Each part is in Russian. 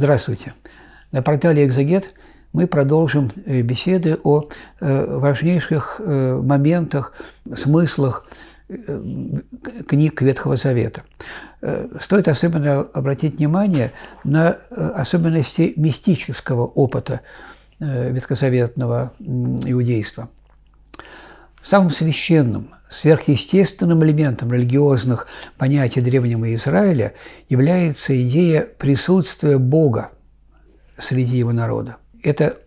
Здравствуйте. На портале «Экзегет» мы продолжим э, беседы о э, важнейших э, моментах, смыслах книг Ветхого Завета. Стоит особенно обратить внимание на особенности мистического опыта ветхозаветного иудейства. Самым священным, сверхъестественным элементом религиозных понятий Древнего Израиля является идея присутствия Бога среди его народа. Это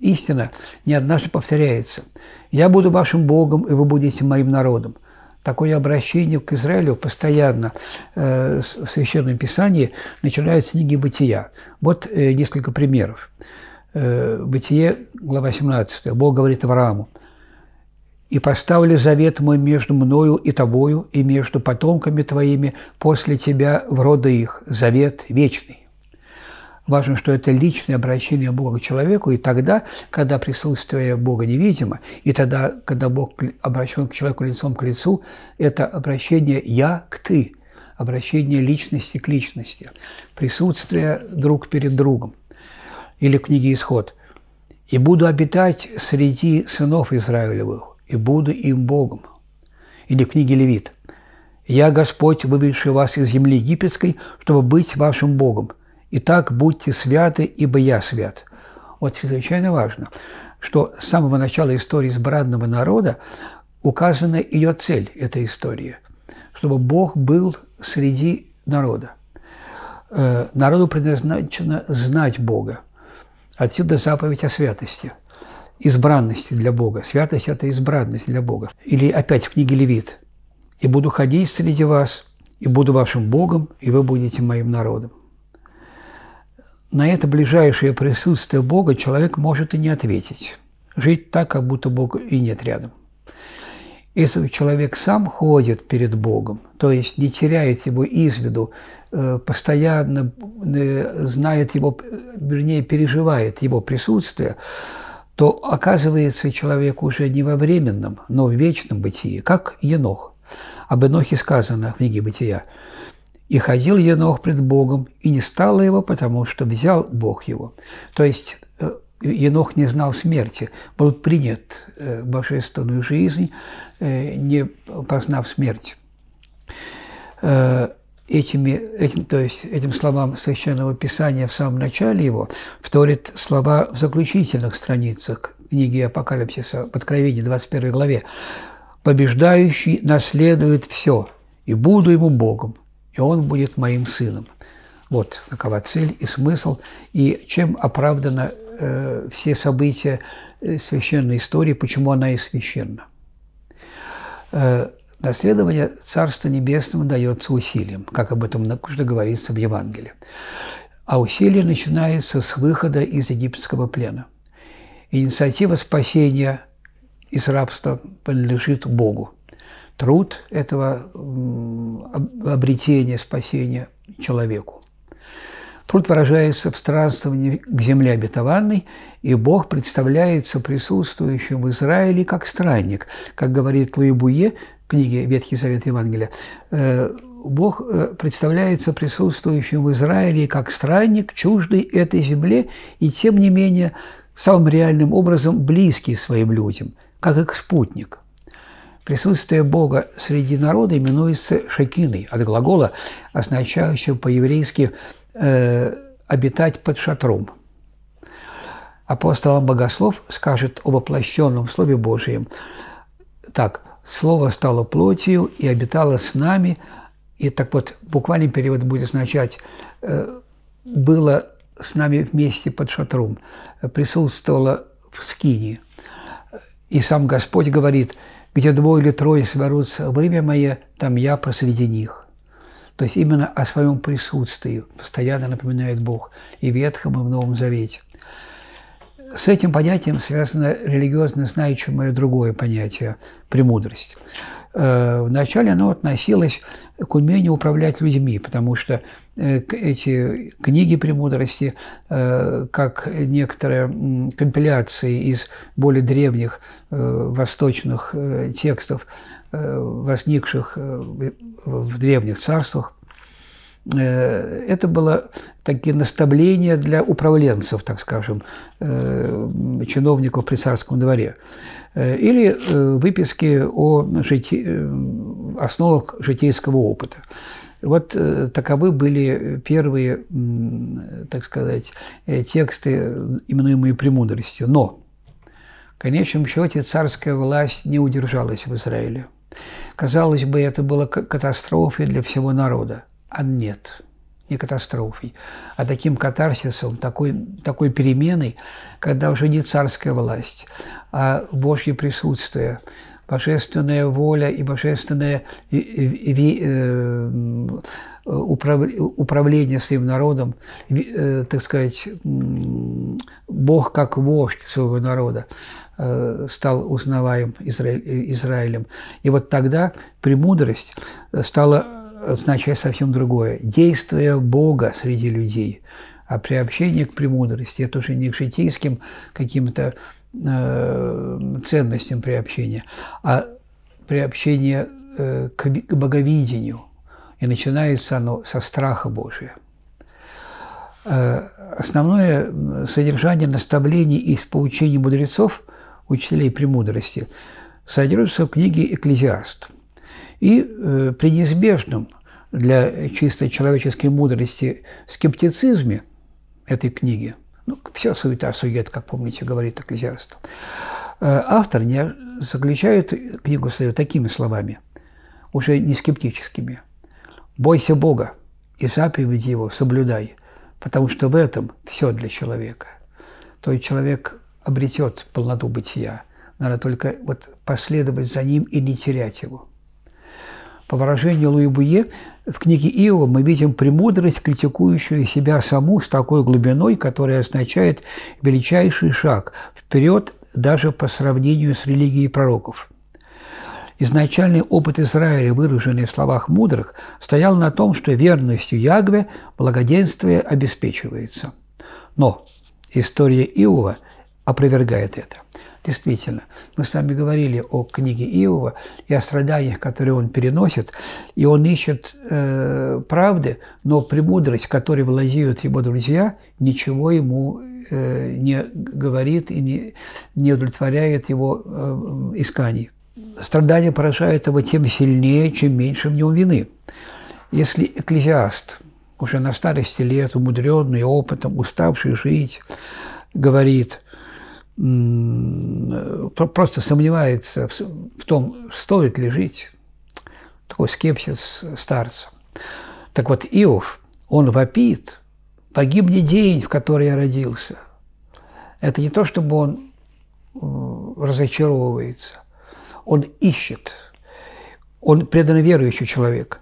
истина не однажды повторяется. «Я буду вашим Богом, и вы будете моим народом». Такое обращение к Израилю постоянно э, в Священном Писании начинается с книги «Бытия». Вот э, несколько примеров. Э, Бытие, глава 17. Бог говорит Аврааму – и поставлю завет мой между мною и тобою, и между потомками твоими после тебя в роды их, завет вечный. Важно, что это личное обращение Бога к человеку, и тогда, когда присутствие Бога невидимо, и тогда, когда Бог обращен к человеку лицом к лицу, это обращение «я» к «ты», обращение личности к личности, присутствие друг перед другом. Или в книге «Исход» «И буду обитать среди сынов Израилевых, и буду им Богом». Или в книге Левит. «Я Господь, выведший вас из земли египетской, чтобы быть вашим Богом. Итак, будьте святы, ибо я свят». Вот чрезвычайно важно, что с самого начала истории избранного народа указана ее цель этой истории, чтобы Бог был среди народа. Э, народу предназначено знать Бога. Отсюда заповедь о святости – избранности для Бога. Святость – это избранность для Бога. Или опять в книге Левит. «И буду ходить среди вас, и буду вашим Богом, и вы будете моим народом». На это ближайшее присутствие Бога человек может и не ответить. Жить так, как будто Бога и нет рядом. Если человек сам ходит перед Богом, то есть не теряет его из виду, э, постоянно э, знает его, вернее, переживает его присутствие – то оказывается человек уже не во временном, но в вечном бытии, как Енох. Об Енохе сказано в книге «Бытия». «И ходил Енох пред Богом, и не стало его, потому что взял Бог его». То есть э, Енох не знал смерти, был принят э, в божественную жизнь, э, не познав смерть этими, этим, то есть этим словам Священного Писания в самом начале его вторит слова в заключительных страницах книги Апокалипсиса, в Откровении, 21 главе. «Побеждающий наследует все, и буду ему Богом, и он будет моим сыном». Вот такова цель и смысл, и чем оправданы э, все события э, священной истории, почему она и священна. Наследование Царства Небесного дается усилием, как об этом уже говорится в Евангелии. А усилие начинается с выхода из египетского плена. Инициатива спасения из рабства принадлежит Богу. Труд этого обретения, спасения человеку. Труд выражается в странствовании к земле обетованной, и Бог представляется присутствующим в Израиле как странник. Как говорит Луи Буе, книге «Ветхий Завет Евангелия», э, Бог э, представляется присутствующим в Израиле как странник, чуждый этой земле, и тем не менее самым реальным образом близкий своим людям, как их спутник. Присутствие Бога среди народа именуется шекиной, от глагола, означающего по-еврейски э, «обитать под шатром». Апостол Богослов скажет о воплощенном Слове Божьем так – Слово стало плотью и обитало с нами. И так вот, буквальный перевод будет означать э, «было с нами вместе под шатром», присутствовало в скине. И сам Господь говорит, где двое или трое соберутся во имя Мое, там я посреди них. То есть именно о своем присутствии постоянно напоминает Бог и в Ветхом, и в Новом Завете. С этим понятием связано религиозно значимое другое понятие – премудрость. Э, вначале оно относилось к умению управлять людьми, потому что э, эти книги премудрости, э, как некоторые компиляции из более древних восточных текстов, возникших в древних царствах, это было такие наставления для управленцев, так скажем, э, чиновников при царском дворе. Э, или выписки о жити... основах житейского опыта. Вот таковы были первые, так сказать, тексты, именуемые «Премудрости». Но, в конечном счете, царская власть не удержалась в Израиле. Казалось бы, это было катастрофой для всего народа. А нет, не катастрофой, а таким катарсисом, такой, такой переменой, когда уже не царская власть, а Божье присутствие, божественная воля и божественное э, управление своим народом, э, так сказать, Бог как вождь своего народа. Э, стал узнаваем Израилем. И вот тогда премудрость стала означать совсем другое. Действие Бога среди людей. А приобщение к премудрости – это уже не к житейским каким-то э, ценностям приобщения, а приобщение э, к боговидению. И начинается оно со страха Божия. Э, основное содержание наставлений из поучений мудрецов – учителей премудрости, содержится в книге «Экклезиаст». И э, при неизбежном для чистой человеческой мудрости скептицизме этой книги, ну, все суета, сует, как помните, говорит Экклезиаст, э, автор не заключает книгу свою такими словами, уже не скептическими. «Бойся Бога и заповеди Его соблюдай, потому что в этом все для человека». То есть человек обретет полноту бытия. Надо только вот последовать за ним и не терять его. По выражению Луи Буе, в книге Иова мы видим премудрость, критикующую себя саму с такой глубиной, которая означает величайший шаг вперед даже по сравнению с религией пророков. Изначальный опыт Израиля, выраженный в словах мудрых, стоял на том, что верностью Ягве благоденствие обеспечивается. Но история Иова опровергает это. Действительно, мы с вами говорили о книге Иова и о страданиях, которые он переносит, и он ищет э, правды, но премудрость, которой владеют его друзья, ничего ему э, не говорит и не, не удовлетворяет его э, исканий. Страдания поражают его тем сильнее, чем меньше в нем вины. Если экклезиаст, уже на старости лет, умудренный опытом, уставший жить, говорит – просто сомневается в том, стоит ли жить. Такой скепсис старца. Так вот, Иов, он вопит, погибни день, в который я родился. Это не то, чтобы он разочаровывается. Он ищет. Он преданно верующий человек.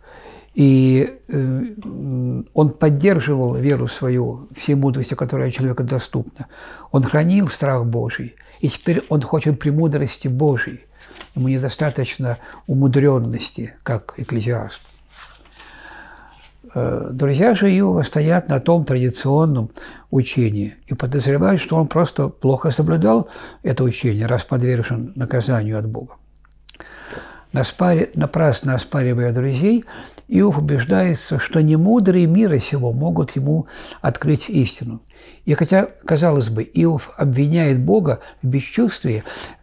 И э, он поддерживал веру свою, всей мудрости, которая человеку доступна. Он хранил страх Божий, и теперь он хочет премудрости Божьей. Ему недостаточно умудренности, как экклезиаст. Э, друзья же Иова стоят на том традиционном учении и подозревают, что он просто плохо соблюдал это учение, раз подвержен наказанию от Бога. Наспари, напрасно оспаривая друзей, Иов убеждается, что не мудрые мира сего могут ему открыть истину. И хотя, казалось бы, Иов обвиняет Бога в бесчувствии,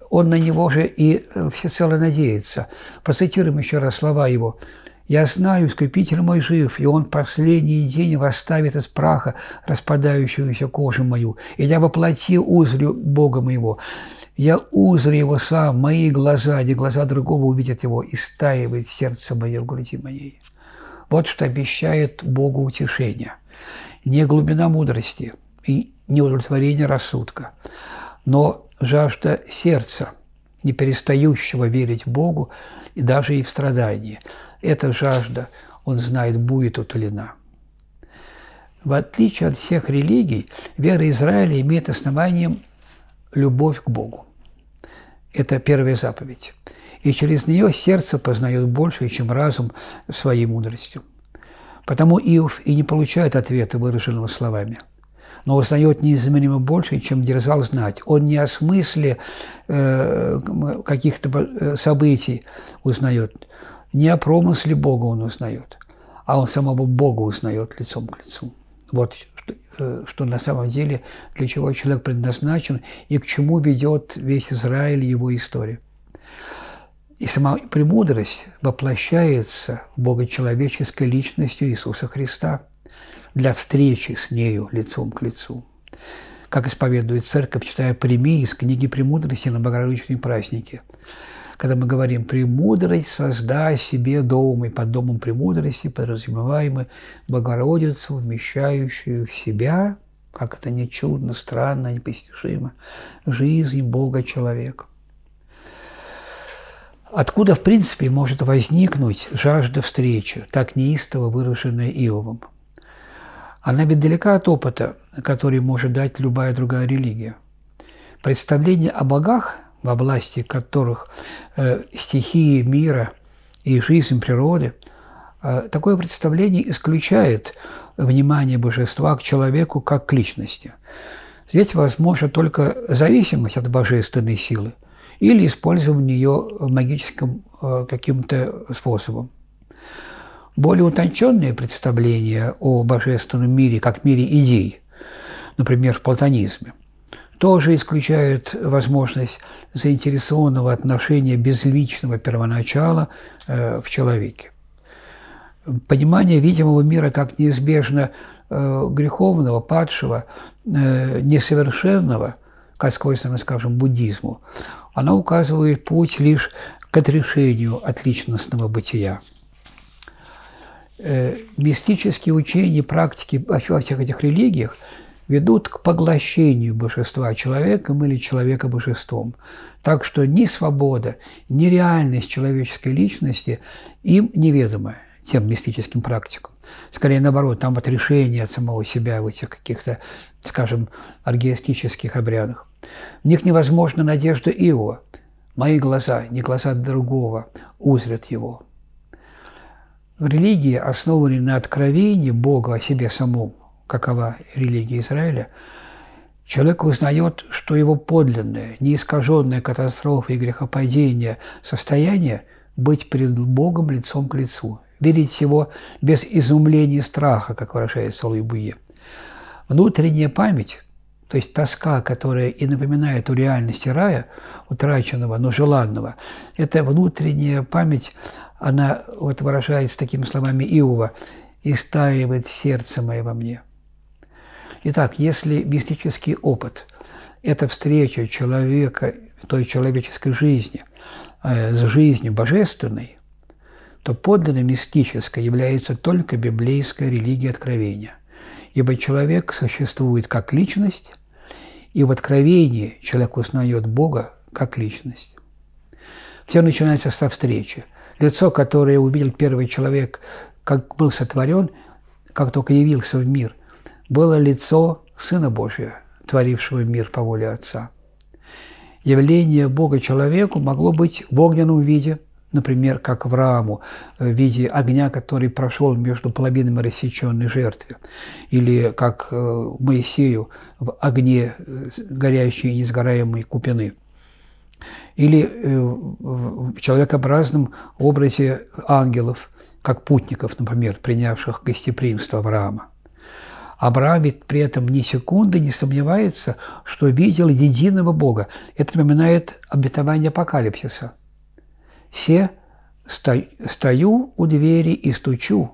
он на него же и э, всецело надеется. Процитируем еще раз слова его. «Я знаю, Искупитель мой жив, и Он последний день восставит из праха распадающуюся кожу мою, и я воплоти узрю Бога моего. Я узрю его сам, мои глаза, не глаза другого увидят его, и стаивает сердце мое в груди моей. Вот что обещает Богу утешение. Не глубина мудрости и не удовлетворение рассудка, но жажда сердца, не перестающего верить Богу и даже и в страдании. Эта жажда, он знает, будет утолена. В отличие от всех религий, вера Израиля имеет основанием любовь к Богу. Это первая заповедь. И через нее сердце познает больше, чем разум своей мудростью. Потому Иов и не получает ответа, выраженного словами, но узнает неизмеримо больше, чем дерзал знать. Он не о смысле э, каких-то э, событий узнает, не о промысле Бога он узнает, а он самого Бога узнает лицом к лицу. Вот что, э, что на самом деле, для чего человек предназначен и к чему ведет весь Израиль его история. И сама премудрость воплощается в богочеловеческой личностью Иисуса Христа для встречи с нею лицом к лицу. Как исповедует церковь, читая прямые из книги «Премудрости» на Богородичные праздники. Когда мы говорим «премудрость, создай себе дом», и под домом премудрости подразумеваемы Богородицу, вмещающую в себя, как это не чудно, странно, непостижимо, жизнь Бога человека. Откуда, в принципе, может возникнуть жажда встречи, так неистово выраженная Иовом? Она ведь далека от опыта, который может дать любая другая религия. Представление о богах, во власти которых э, стихии мира и жизнь природы, э, такое представление исключает внимание божества к человеку как к личности. Здесь возможна только зависимость от божественной силы – или использование ее магическим э, каким-то способом. Более утонченные представления о божественном мире как мире идей, например, в платонизме, тоже исключают возможность заинтересованного отношения безличного первоначала э, в человеке. Понимание видимого мира как неизбежно э, греховного, падшего, несовершенного, как свойственно, скажем, буддизму, она указывает путь лишь к отрешению от личностного бытия. Э, мистические учения, практики во всех этих религиях ведут к поглощению божества человеком или человека божеством. Так что ни свобода, ни реальность человеческой личности им неведома тем мистическим практикам. Скорее наоборот, там отрешение от самого себя в этих каких-то, скажем, аргиастических обрядах. В них невозможна надежда Иова. Мои глаза, не глаза другого, узрят его. В религии, основанной на откровении Бога о себе самом, какова религия Израиля, человек узнает, что его подлинное, неискаженное катастрофой и грехопадения состояние быть перед Богом лицом к лицу, видеть его без изумления и страха, как выражается Луи Внутренняя память то есть тоска, которая и напоминает о реальности рая, утраченного, но желанного, это внутренняя память, она вот выражается такими словами Иова, «истаивает сердце мое во мне». Итак, если мистический опыт – это встреча человека, той человеческой жизни э, с жизнью божественной, то подлинно мистической является только библейская религия откровения. Ибо человек существует как личность, и в откровении человек узнает Бога как личность. Все начинается со встречи. Лицо, которое увидел первый человек, как был сотворен, как только явился в мир, было лицо Сына Божия, творившего мир по воле Отца. Явление Бога человеку могло быть в огненном виде – например, как Аврааму в виде огня, который прошел между половинами рассеченной жертвы, или как э, Моисею в огне э, горящей и несгораемой купины, или э, в человекообразном образе ангелов, как путников, например, принявших гостеприимство Авраама. Авраам ведь при этом ни секунды не сомневается, что видел единого Бога. Это напоминает обетование апокалипсиса – Се стою у двери и стучу.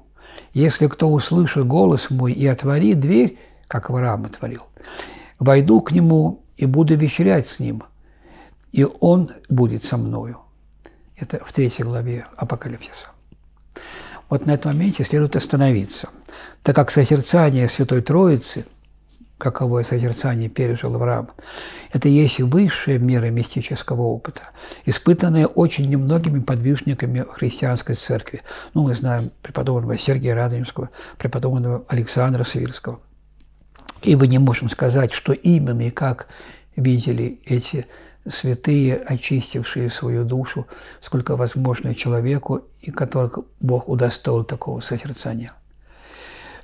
Если кто услышит голос мой и отворит дверь, как Авраам отворил, войду к нему и буду вечерять с ним, и он будет со мною. Это в третьей главе Апокалипсиса. Вот на этом моменте следует остановиться, так как созерцание Святой Троицы – каковое созерцание пережил Авраам. Это есть высшая мера мистического опыта, испытанная очень немногими подвижниками христианской церкви. Ну, мы знаем преподобного Сергия Радонежского, преподобного Александра Свирского. И мы не можем сказать, что именно и как видели эти святые, очистившие свою душу, сколько возможно человеку, и которых Бог удостоил такого созерцания.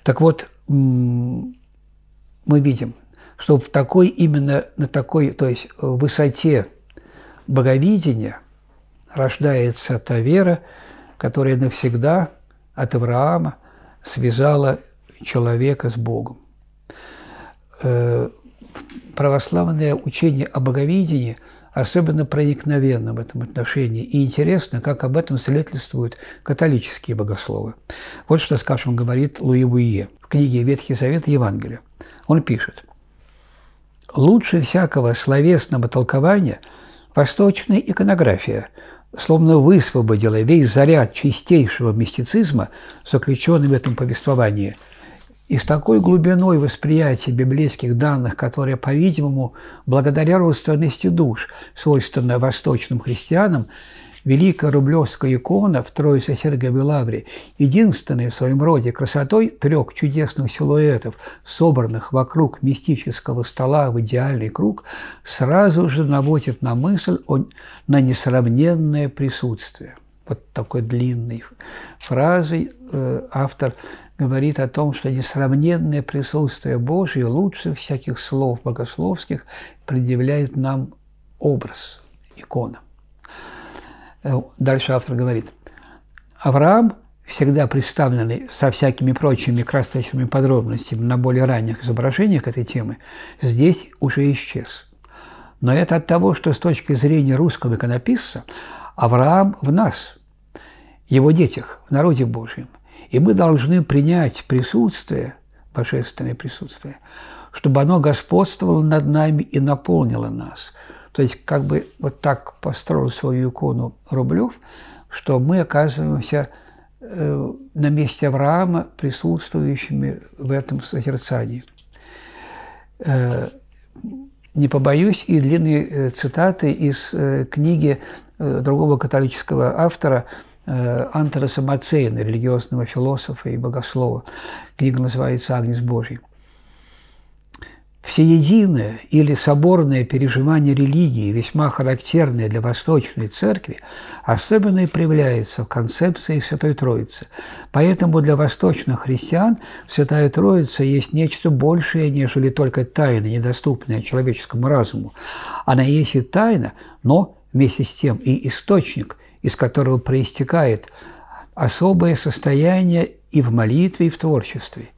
Так вот, мы видим, что в такой именно на такой, то есть высоте боговидения рождается та вера, которая навсегда от Авраама связала человека с Богом. Православное учение о боговидении особенно проникновенно в этом отношении. И интересно, как об этом свидетельствуют католические богословы. Вот что, скажем, говорит Луи Буие в книге «Ветхий Завет и Евангелие». Он пишет, «Лучше всякого словесного толкования восточная иконография – словно высвободила весь заряд чистейшего мистицизма, заключенный в этом повествовании – и с такой глубиной восприятия библейских данных, которая, по-видимому, благодаря родственности душ, свойственная восточным христианам, Великая Рублевская икона в Троице Сергиевой Лавре, единственная в своем роде красотой трех чудесных силуэтов, собранных вокруг мистического стола в идеальный круг, сразу же наводит на мысль о, на несравненное присутствие. Вот такой длинной фразой э, автор говорит о том, что несравненное присутствие Божие лучше всяких слов богословских предъявляет нам образ, икона. Э, дальше автор говорит, Авраам, всегда представленный со всякими прочими красочными подробностями на более ранних изображениях этой темы, здесь уже исчез. Но это от того, что с точки зрения русского иконописца Авраам в нас, его детях, в народе Божьем – и мы должны принять присутствие, божественное присутствие, чтобы оно господствовало над нами и наполнило нас. То есть как бы вот так построил свою икону Рублев, что мы оказываемся э, на месте Авраама присутствующими в этом созерцании. Э, не побоюсь и длинные э, цитаты из книги другого католического автора – Э, Самоцейна, религиозного философа и богослова. Книга называется «Агнец Божий». Всеединое или соборное переживание религии, весьма характерное для Восточной Церкви, особенно и проявляется в концепции Святой Троицы. Поэтому для восточных христиан Святая Троица есть нечто большее, нежели только тайна, недоступная человеческому разуму. Она есть и тайна, но вместе с тем и источник, из которого проистекает особое состояние и в молитве, и в творчестве.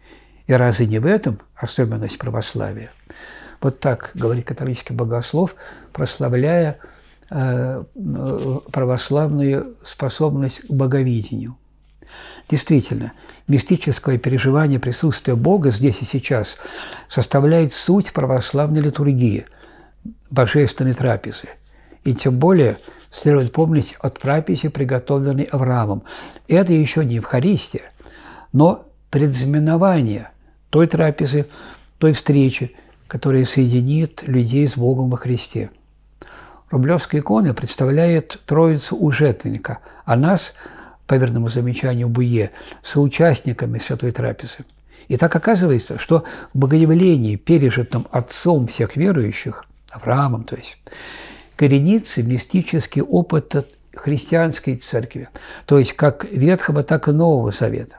И разве не в этом особенность православия? Вот так говорит католический богослов, прославляя э, православную способность к боговидению. Действительно, мистическое переживание присутствия Бога здесь и сейчас составляет суть православной литургии, божественной трапезы. И тем более – следует помнить от трапезе, приготовленной Авраамом. Это еще не Евхаристия, но предзнаменование той трапезы, той встречи, которая соединит людей с Богом во Христе. Рублевская икона представляет Троицу у жертвенника, а нас, по верному замечанию Буе, соучастниками Святой Трапезы. И так оказывается, что в богоявлении, пережитом отцом всех верующих, Авраамом, то есть, коренится мистический опыт христианской церкви, то есть как Ветхого, так и Нового Завета.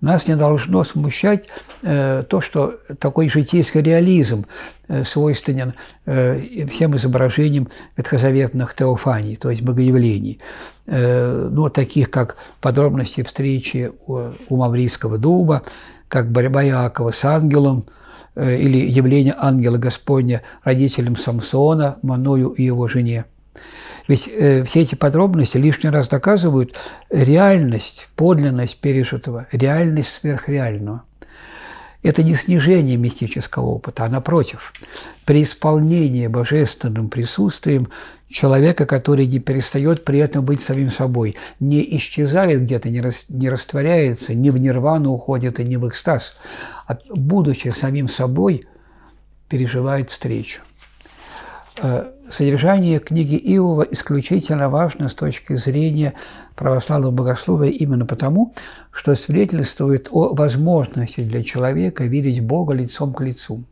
Нас не должно смущать э, то, что такой житейский реализм э, свойственен э, всем изображениям ветхозаветных теофаний, то есть богоявлений, э, ну, таких как подробности встречи у, у Маврийского дуба, как борьба Иакова с ангелом – или явление ангела Господня родителям Самсона, Маною и его жене. Ведь э, все эти подробности лишний раз доказывают реальность, подлинность пережитого, реальность сверхреального. Это не снижение мистического опыта, а напротив, при исполнении божественным присутствием человека, который не перестает при этом быть самим собой, не исчезает где-то, не, рас, не растворяется, не в нирвану уходит и не в экстаз, а будучи самим собой, переживает встречу. Э, содержание книги Иова исключительно важно с точки зрения православного богословия именно потому, что свидетельствует о возможности для человека видеть Бога лицом к лицу.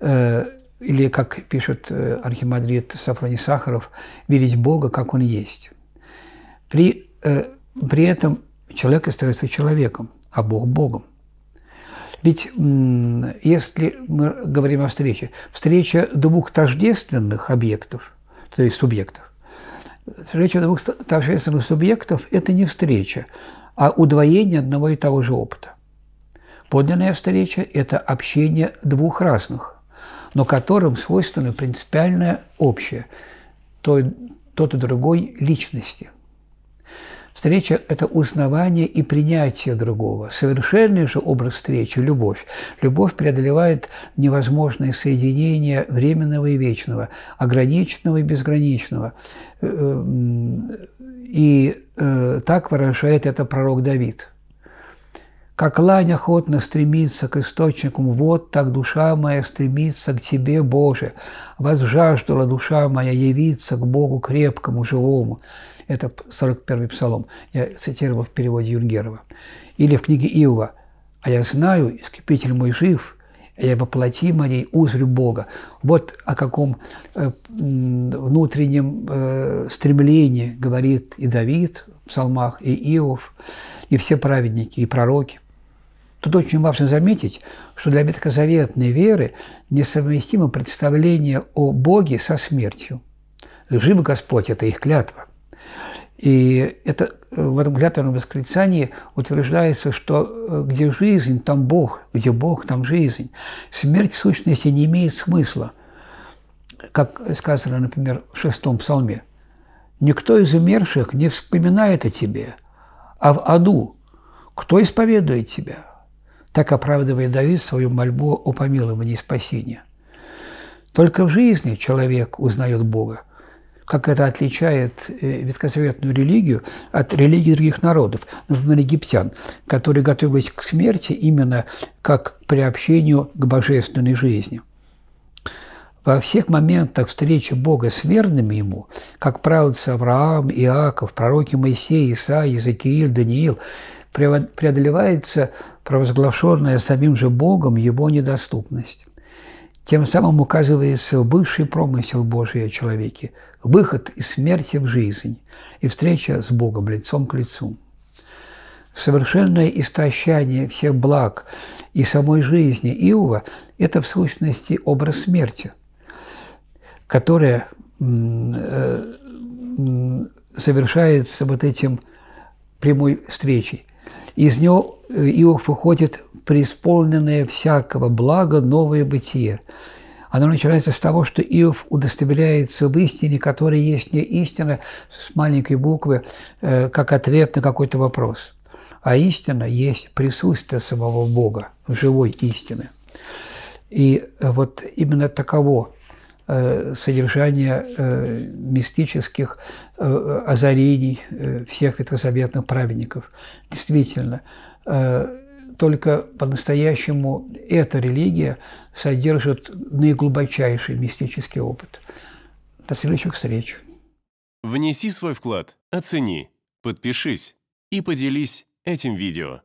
Э, или, как пишет э, архимандрит Сафроний Сахаров, видеть Бога, как Он есть. При, при этом человек остается человеком, а Бог – Богом. Ведь если мы говорим о встрече, встреча двух тождественных объектов, то есть субъектов, встреча двух тождественных субъектов – это не встреча, а удвоение одного и того же опыта. Подлинная встреча – это общение двух разных, но которым свойственно принципиальное общее той, тот и другой личности. Встреча – это узнавание и принятие другого. Совершенный же образ встречи – любовь. Любовь преодолевает невозможное соединение временного и вечного, ограниченного и безграничного. Э, э, и э, так выражает это пророк Давид – как лань охотно стремится к источникам вод, так душа моя стремится к Тебе, Боже. Возжаждала душа моя явиться к Богу крепкому, живому. Это 41-й псалом. Я цитировал в переводе Юнгерова. Или в книге Иова. «А я знаю, Искупитель мой жив, а я воплоти моей узрю Бога». Вот о каком э, внутреннем э, стремлении говорит и Давид в псалмах, и Иов, и все праведники, и пророки. Тут очень важно заметить, что для ветхозаветной веры несовместимо представление о Боге со смертью. Жив Господь – это их клятва. И это, в этом клятвенном восклицании утверждается, что э, где жизнь, там Бог, где Бог, там жизнь. Смерть в сущности не имеет смысла. Как сказано, например, в шестом псалме. «Никто из умерших не вспоминает о тебе, а в аду кто исповедует тебя?» Так оправдывает Давид свою мольбу о помиловании и спасении. Только в жизни человек узнает Бога, как это отличает э, ветхозаветную религию от религии других народов, например, египтян, которые готовились к смерти именно как к приобщению к божественной жизни. Во всех моментах встречи Бога с верными Ему, как правцы Авраам, Иаков, пророки Моисей, Иса, Иезекииль, Даниил, преодолевается провозглашенная самим же Богом его недоступность. Тем самым указывается высший промысел Божий о человеке, выход из смерти в жизнь и встреча с Богом лицом к лицу. Совершенное истощание всех благ и самой жизни Иова – это в сущности образ смерти, которая э, совершается вот этим прямой встречей. Из него э, Иов выходит преисполненное всякого блага новое бытие. Оно начинается с того, что Иов удостоверяется в истине, которая есть не истина с маленькой буквы, э, как ответ на какой-то вопрос. А истина есть присутствие самого Бога, живой истины. И вот именно таково э, содержание мистических озарений всех ветхозаветных праведников. Действительно, только по-настоящему эта религия содержит наиглубочайший мистический опыт. До следующих встреч. Внеси свой вклад, оцени, подпишись и поделись этим видео.